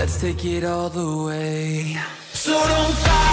Let's take it all the way. So don't fight.